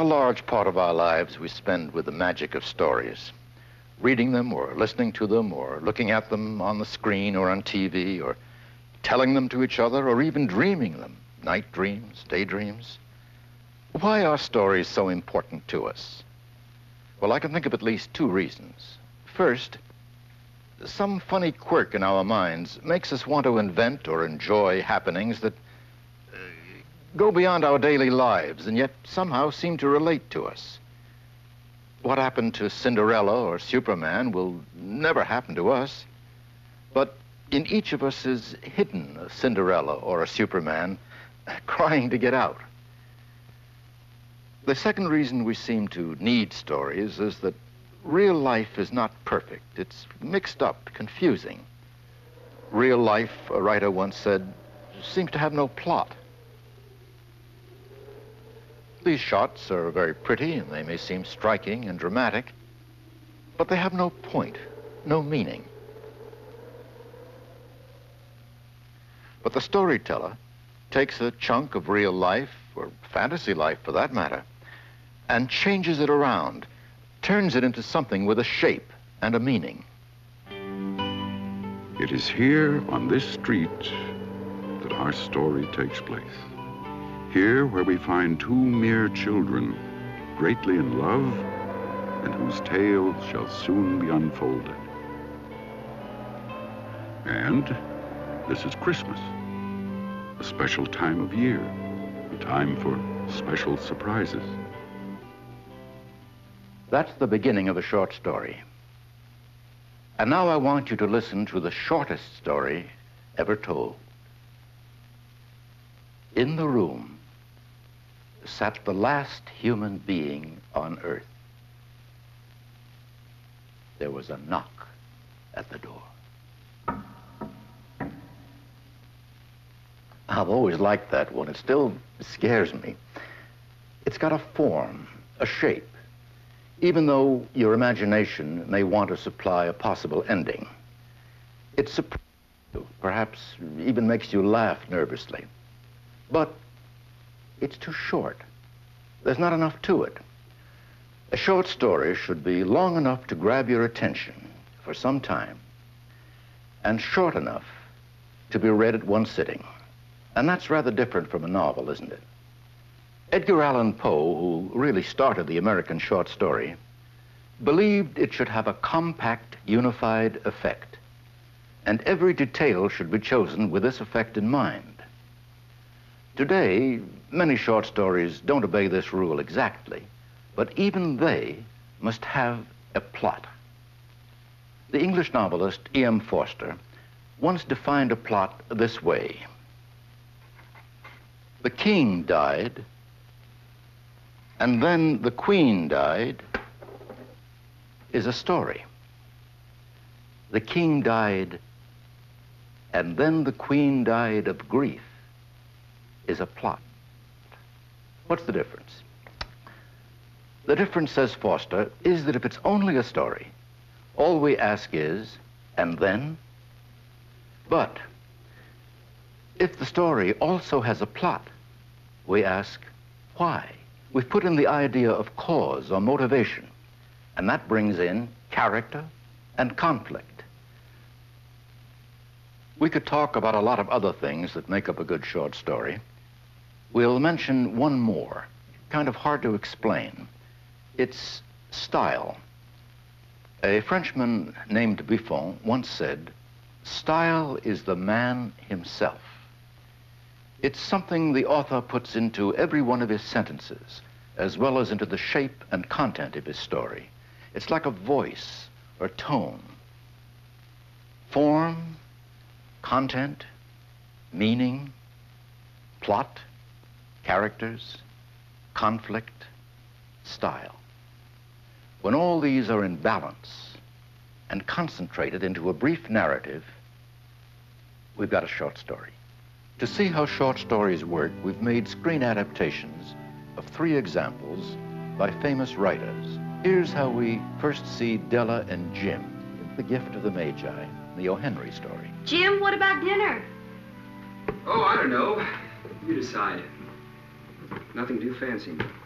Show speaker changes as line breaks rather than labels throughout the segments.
a large part of our lives we spend with the magic of stories. Reading them or listening to them or looking at them on the screen or on TV or telling them to each other or even dreaming them. Night dreams, daydreams. Why are stories so important to us? Well, I can think of at least two reasons. First, some funny quirk in our minds makes us want to invent or enjoy happenings that go beyond our daily lives and yet somehow seem to relate to us. What happened to Cinderella or Superman will never happen to us. But in each of us is hidden a Cinderella or a Superman crying to get out. The second reason we seem to need stories is that real life is not perfect. It's mixed up, confusing. Real life, a writer once said, seems to have no plot. These shots are very pretty and they may seem striking and dramatic, but they have no point, no meaning. But the storyteller takes a chunk of real life, or fantasy life for that matter, and changes it around, turns it into something with a shape and a meaning.
It is here on this street that our story takes place. Here where we find two mere children, greatly in love, and whose tale shall soon be unfolded. And this is Christmas, a special time of year, a time for special surprises.
That's the beginning of a short story. And now I want you to listen to the shortest story ever told. In the room sat the last human being on earth. There was a knock at the door. I've always liked that one. It still scares me. It's got a form, a shape, even though your imagination may want to supply a possible ending. It surprises you, perhaps even makes you laugh nervously. But it's too short. There's not enough to it. A short story should be long enough to grab your attention for some time and short enough to be read at one sitting. And that's rather different from a novel, isn't it? Edgar Allan Poe, who really started the American short story, believed it should have a compact, unified effect. And every detail should be chosen with this effect in mind. Today, many short stories don't obey this rule exactly, but even they must have a plot. The English novelist E.M. Forster once defined a plot this way. The king died, and then the queen died, is a story. The king died, and then the queen died of grief, is a plot. What's the difference? The difference, says Forster, is that if it's only a story, all we ask is, and then? But if the story also has a plot, we ask, why? We've put in the idea of cause or motivation, and that brings in character and conflict. We could talk about a lot of other things that make up a good short story. We'll mention one more, kind of hard to explain. It's style. A Frenchman named Buffon once said, style is the man himself. It's something the author puts into every one of his sentences, as well as into the shape and content of his story. It's like a voice or tone. Form, content, meaning, plot, characters, conflict, style. When all these are in balance and concentrated into a brief narrative, we've got a short story. To see how short stories work, we've made screen adaptations of three examples by famous writers. Here's how we first see Della and Jim in The Gift of the Magi, the O. Henry story.
Jim, what about dinner?
Oh, I don't know. You decide. Nothing too fancy. Uh,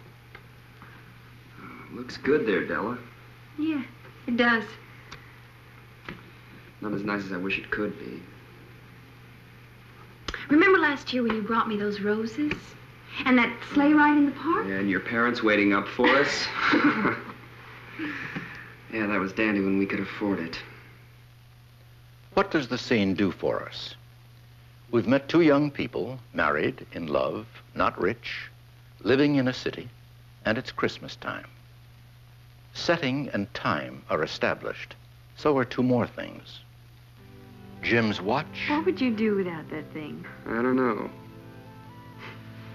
looks good there, Della.
Yeah, it does.
Not as nice as I wish it could be.
Remember last year when you brought me those roses? And that sleigh ride in the park?
Yeah, And your parents waiting up for us? yeah, that was dandy when we could afford it.
What does the scene do for us? We've met two young people, married, in love, not rich, living in a city, and it's Christmas time. Setting and time are established. So are two more things. Jim's watch.
What would you do without that thing?
I don't know.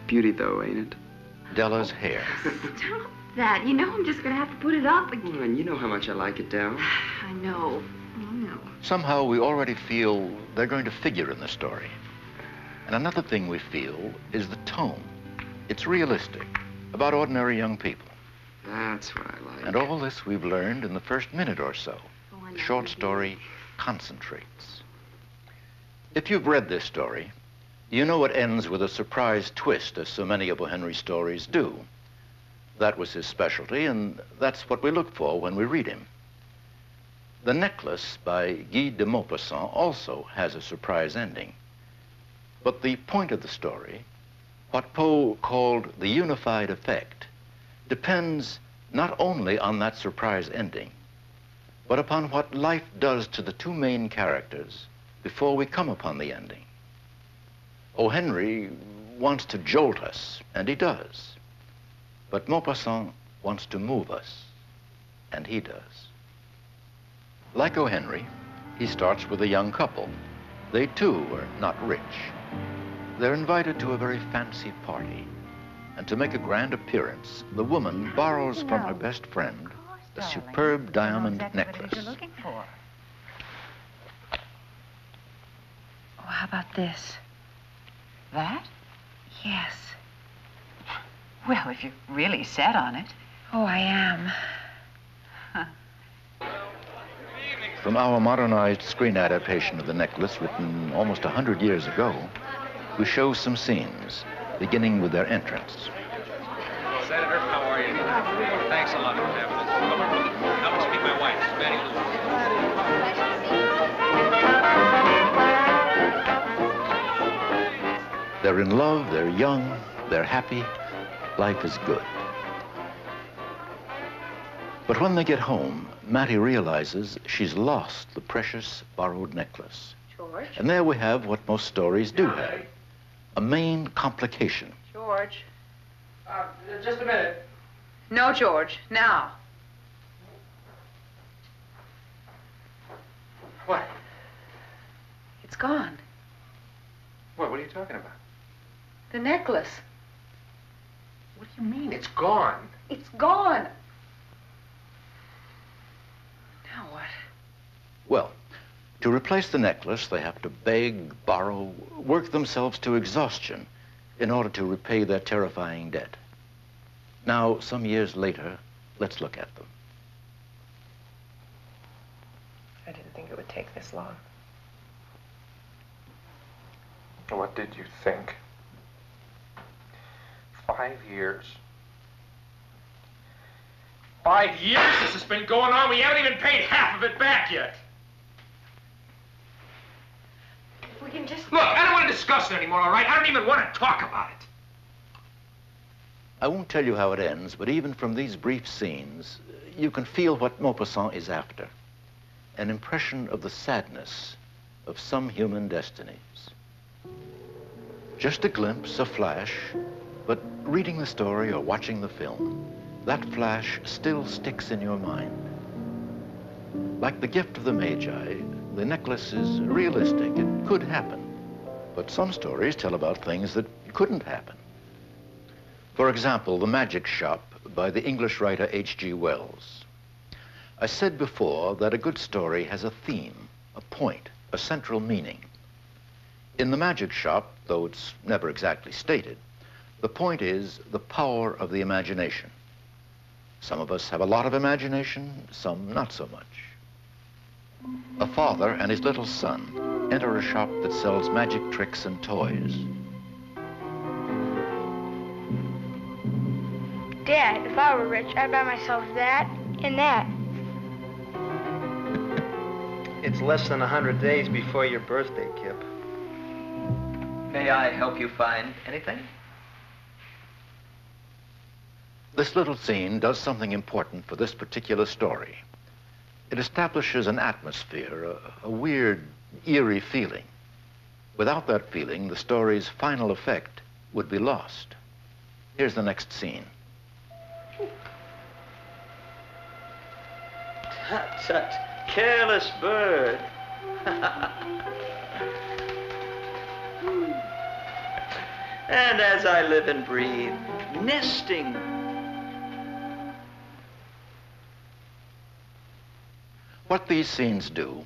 Beauty, though, ain't it?
Della's hair.
Stop that. You know I'm just going to have to put it up again.
Well, and you know how much I like it, Dell.
I know. I know.
Somehow we already feel they're going to figure in the story. And another thing we feel is the tone. It's realistic, about ordinary young people.
That's what I like.
And all this we've learned in the first minute or so.
Oh,
The short story concentrates. If you've read this story, you know it ends with a surprise twist, as so many of O. Stories do. That was his specialty, and that's what we look for when we read him. The Necklace by Guy de Maupassant also has a surprise ending. But the point of the story, what Poe called the unified effect, depends not only on that surprise ending, but upon what life does to the two main characters before we come upon the ending. O. Henry wants to jolt us, and he does. But Maupassant wants to move us, and he does. Like O. Henry, he starts with a young couple. They too are not rich. They're invited to a very fancy party. And to make a grand appearance, the woman borrows from her best friend a superb diamond necklace.
What are you're looking for. Oh, how about this? That?
Yes.
Well, if you really set on it.
Oh, I am.
From our modernized screen adaptation of The Necklace, written almost a hundred years ago, we show some scenes, beginning with their entrance.
Senator, how are you? Thanks a lot for having us. Now let's meet my wife, Fanny Lou.
They're in love, they're young, they're happy, life is good. But when they get home, Mattie realizes she's lost the precious borrowed necklace.
George?
And there we have what most stories do have a main complication.
George?
Uh, just a minute.
No, George. Now.
What?
It's gone.
What? What are you talking about?
The necklace.
What do you mean? It's gone.
It's gone. Now what?
Well, to replace the necklace, they have to beg, borrow, work themselves to exhaustion in order to repay their terrifying debt. Now, some years later, let's look at them.
I didn't think it would take this long.
What did you think? Five years.
Five years this has been going on. We haven't even paid half of it back yet.
We can just.
Look, I don't want to discuss it anymore, all right? I don't even want to talk about it.
I won't tell you how it ends, but even from these brief scenes, you can feel what Maupassant is after. An impression of the sadness of some human destinies. Just a glimpse, a flash, but reading the story or watching the film, that flash still sticks in your mind. Like the gift of the Magi, the necklace is realistic. It could happen. But some stories tell about things that couldn't happen. For example, The Magic Shop by the English writer H.G. Wells. I said before that a good story has a theme, a point, a central meaning. In the magic shop, though it's never exactly stated, the point is the power of the imagination. Some of us have a lot of imagination, some not so much. A father and his little son enter a shop that sells magic tricks and toys.
Dad, if I were rich, I'd buy myself that and that.
It's less than a 100 days before your birthday, Kip.
May I help you find anything?
This little scene does something important for this particular story. It establishes an atmosphere, a, a weird, eerie feeling. Without that feeling, the story's final effect would be lost. Here's the next scene.
Tut, tut, careless bird. and as I live and breathe, nesting.
What these scenes do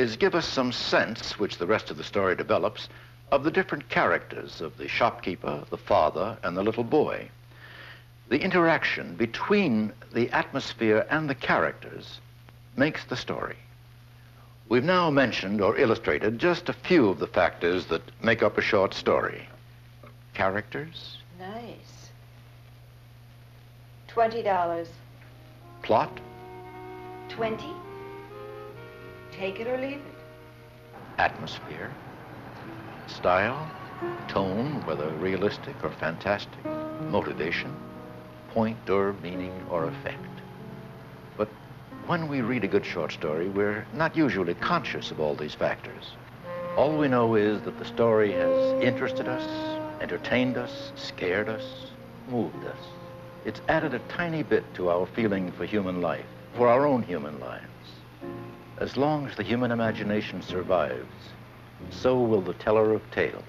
is give us some sense, which the rest of the story develops, of the different characters of the shopkeeper, the father, and the little boy. The interaction between the atmosphere and the characters makes the story. We've now mentioned or illustrated just a few of the factors that make up a short story. Characters,
Nice. Twenty dollars.
plot,
Twenty? Take it or leave it.
atmosphere, style, tone, whether realistic or fantastic, motivation, point or meaning or effect. But when we read a good short story, we're not usually conscious of all these factors. All we know is that the story has interested us, entertained us, scared us, moved us. It's added a tiny bit to our feeling for human life, for our own human lives. As long as the human imagination survives, so will the teller of tales.